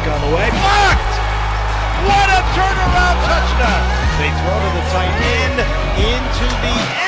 kick on the way. Blocked! What a turnaround touchdown! They throw to the tight end into the